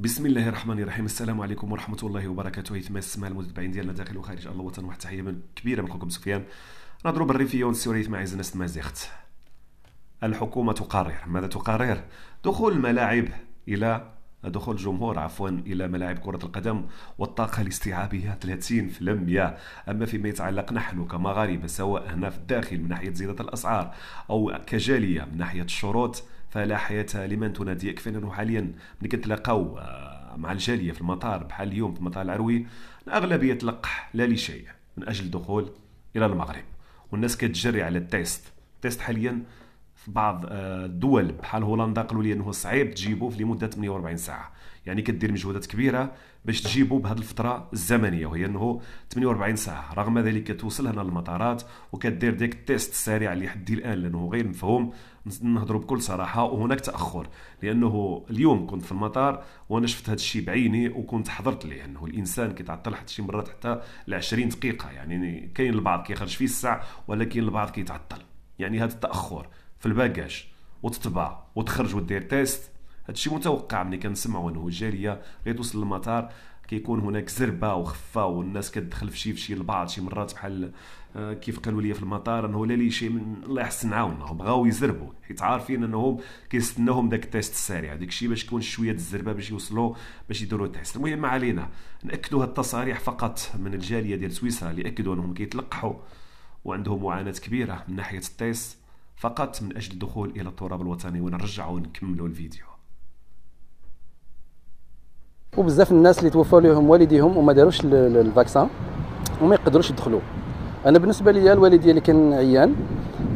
بسم الله الرحمن الرحيم. السلام عليكم ورحمة الله وبركاته. ايتما السماع المتابعين ديالنا داخل وخارج الله الوطن واحد. التحيه كبيرة من خوكم سفيان. نهضروا بالريفيه ونسيو مع عزيز مازيغت الحكومة تقرر. ماذا تقرر؟ دخول الملاعب إلى دخول الجمهور عفوا إلى ملاعب كرة القدم والطاقة الاستيعابيه 30% أما فيما يتعلق نحن كمغاربة سواء هنا في الداخل من ناحية زيادة الأسعار أو كجالية من ناحية الشروط فلا حياة لمن تنادي يكفي انه حاليا ملي كنتلاقاو آه، مع الجالية في المطار بحال اليوم في مطار العروي الأغلبية تلقح لا لشيء من أجل الدخول إلى المغرب. والناس كتجري على ال test. ال test حاليا في بعض آه، الدول بحال هولندا قالوا لي إنه صعيب تجيبو في لمدة 48 ساعة. يعني كدير مجهودات كبيرة باش تجيبو بهذه الفترة الزمنية وهي إنه 48 ساعة. رغم ذلك كتوصل هنا للمطارات وكدير ديك ال test السريع اللي حدي الآن لأنه غير مفهوم. نهضروا بكل صراحة وهناك تأخر. لأنه اليوم كنت في المطار وأنا شفت هذا الشيء بعيني وكنت حضرت ليه إنه الإنسان كيتعطل حتى شي مرات حتى ل 20 دقيقة. يعني كاين البعض كيخرج فيه الساعة ولكن البعض كيتعطل. يعني هذا التأخر. في ال bagage وتطبع وتخرج ودير test. هادشي متوقع ملي كنسمعوا انه الجاليه غير توصل للمطار كيكون هناك زربة وخفة والناس كتدخل في شي في شي البعض شي مرات بحال آه، كيف قالوا لي في المطار انه لا لي شي من الله يحسن عاونهم بغاو يزربوا. حيت عارفين انهم كيستناهم داك ال test السريع داك الشيء باش يكون شوية الزربة باش يوصلوا باش يديروا ال test. المهم ما علينا ناكدوا هاد التصاريح فقط من الجاليه ديال سويسرا اللي اكدوا أنهم كيتلقحوا وعندهم معاناة كبيرة من ناحية ال test. فقط من أجل الدخول إلى التراب الوطني. ونرجعوا ونكملوا الفيديو. وبزاف الناس اللي توفوا لهم والديهم وما داروش ال vaccin وما يقدروش يدخلوا. أنا بالنسبة لي الوالد ديالي كان عيان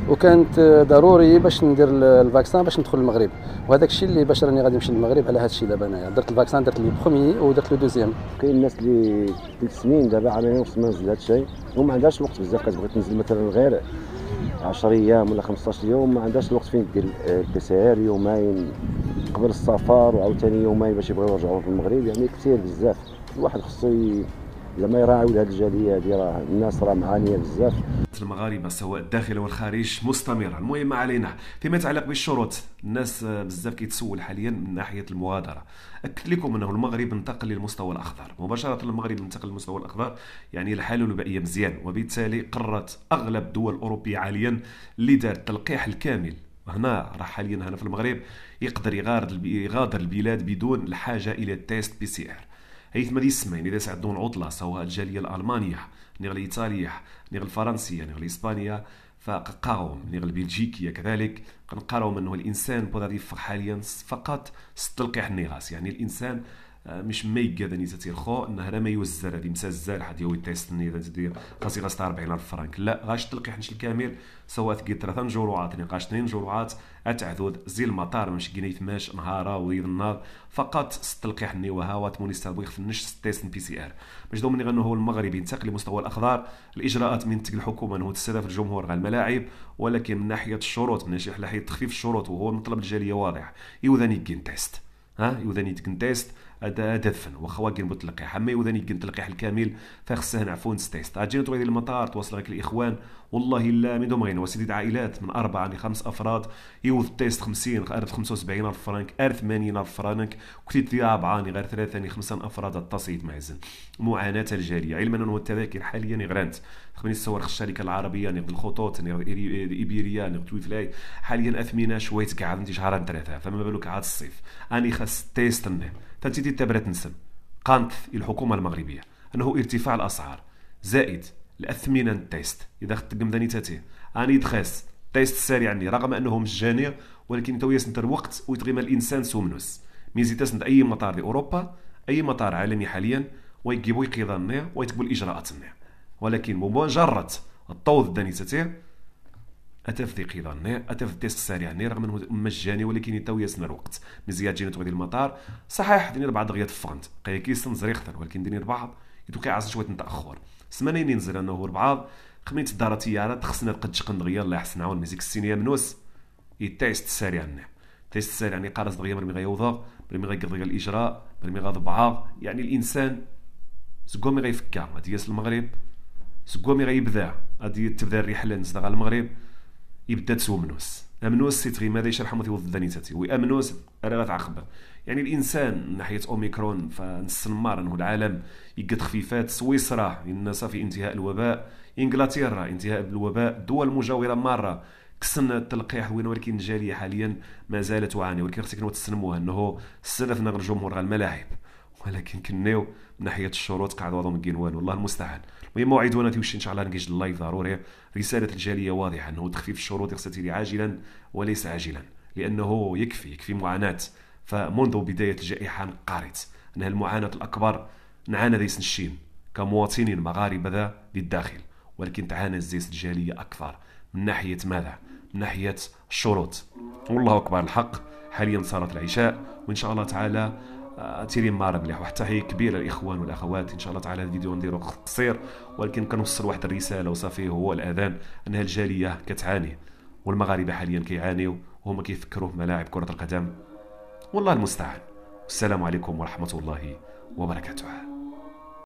وكانت ضروري باش ندير ال vaccin باش ندخل المغرب. وهذاك الشيء اللي باش راني غادي نمشي للمغرب على هذا الشيء دابا أنايا. درت الفاكسان درت le premier ودرت le deuxième كاين الناس اللي ثلاث سنين دابا عاملين ونص منزل هذا الشيء. وما عندهاش الوقت بزاف. كتبغي تنزل مثلا غير 10 أيام ولا 15 يوم ما عندهاش الوقت فين دير PCR يومين قبل السفر وعاوتاني يومين باش يبغيو يرجعوا في المغرب يعني كثير بزاف. الواحد خصو زعما يراعيو هذه الجالية هذه راه الناس راه معانيه بزاف. المغاربة سواء الداخل والخارج مستمرة. المهم ما علينا فيما يتعلق بالشروط الناس بزاف كيتسول حاليا من ناحية المغادرة. أكد لكم أنه المغرب انتقل للمستوى الأخضر. مباشرة المغرب انتقل للمستوى الأخضر يعني الحالة الوبائيه مزيان وبالتالي قررت أغلب الدول الاوروبيه حاليا اللي دار التلقيح الكامل. هنا راه حاليا هنا في المغرب يقدر يغادر يغادر البلاد بدون الحاجة إلى التيست بي سي ار هيث ما يسمعين اذا عندهم عطلة سواء الجالية الألمانية نغ الإيطالية نغ الفرنسية نغ الإسبانية فقاوم نغ البلجيكية كذلك. كنقراو انه الإنسان بودا حاليا فقط ستلقيح النغاس يعني الإنسان آه، مش ميكا ذا نيتا تيرخو انه راه ما يوزر هذه مسا الزال حد يوي تيست ني تدير خاصي غاس 40000 فرانك لا غاش تلقي حنش الكامل سواء ثقيل ثلاثة جروعات نقاش اثنين جروعات اتعذود زي المطار مش كيني ثماش نهارا ويض النار فقط ستلقي حني وها وات بويخ في النش تيست بي سي آر. باش دوم من غنو هو المغرب ينتقل لمستوى الأخضر الإجراءات من تلك الحكومة إنه تستهدف الجمهور غير الملاعب ولكن من ناحية الشروط من ناحيه تخفيف الشروط وهو مطلب الجالية واضح يوذاني كين تيست. ها؟ يوذاني كين تيست. دفن واخا كاين بتلقيح اما يوذاني كين تلقيح الكامل. فخصه نعفون ستيست. اجينا تويدي المطار تواصل غيك الإخوان. والله إلا من دوم غين وسيدي عائلات من أربعة لخمس أفراد. يوذ تيست 50 غير 75 ألف فرانك غير 80 ألف فرانك كنت دي أربعة غير ثلاثة خمسة أفراد. التصيد معزن. معاناة الجارية. علما أنه التذاكر حاليا غرانت. خمين الصور الشركة العربية. نغد الخطوط. نغد إيبيريا. نغد تويفلاي. حاليا أثمنة شوية قاعد انت شهرين ثلاثة. فما بالك عاد الصيف. أني خاص تيست تنتي تبرت نسم قانت الحكومة المغربية أنه ارتفاع الأسعار زائد الاثمنه التيست إذا خدت قمداني تاتي أني دخاس. تيست ساري عني رغم أنه مجاني ولكن تو يسنتر وقت ويتغيم الإنسان سومنوس ميزي تسند أي مطار لأوروبا أي مطار عالمي حاليا ويجيبوا يقيضا ويتقبل الاجراءات ولكن بمجرد الطوض داني تاتي اتف ذي قيضا اتف تيست سريع ني رغم أنه مجاني ولكن يتاو يسنى الوقت. مزيات جينا تغدي المطار صحيح ديني بعض غيات فغنت قاي كيسن زريختر ولكن ديني بعض يدوكي عاز شوية نتأخر. سمانين ينزل أنه بعض خميت دار تيارات خصنا قد شقن دغيا الله يحسن عون مزيك السينيا منوس يتيست سريع ني تيست سريع يعني قارص دغيا مرمي غيوضا مرمي غيقضي الإجراء مرمي غضبعا يعني الإنسان زكومي غيفكا غادي ياس المغرب. سكومي غيبدا غادي تبدا الرحله على المغرب. يبدا تسومنوس امنوس سيتغي ماذا يشرح مثي وضدني تاتي وامنوس أنا غتعاقب يعني الإنسان من ناحية أوميكرون فنستنمر انه العالم يقد خفيفات سويسرا الناس في انتهاء الوباء. انجلترا انتهاء الوباء الدول المجاوره مارة. كسن التلقيح وين ولكن الجاليه حاليا ما زالت تعاني ولكن خصك تسلموها. إنه استلفنا الجمهور الملاعب. ولكن كنيو من ناحية الشروط قاعد وضع مكين والو. الله المستعان. المهم موعدنا تيوشي إن شاء الله نجيش ال live ضروري. رسالة الجالية واضحة إنه تخفيف الشروط خصها عاجلا وليس عاجلا. لأنه يكفي يكفي معاناة. فمنذ بداية الجائحة قارت ان المعاناة الأكبر. نعانى ذيس الشين كمواطنين مغاربة للداخل. ولكن تعانى الزيس الجالية أكثر من ناحية ماذا؟ من ناحية الشروط. والله أكبر الحق. حاليا صارت العشاء. وإن شاء الله تعالى تيري مارا مليح واحد تحية كبيرة للاخوان والأخوات. إن شاء الله تعالى الفيديو نديرو قصير ولكن كنوصل واحد الرسالة وصافي هو الأذان. أنها الجالية كتعاني والمغاربة حاليا كيعانيو وهما كيفكروا في ملاعب كرة القدم. والله المستعان. والسلام عليكم ورحمة الله وبركاته.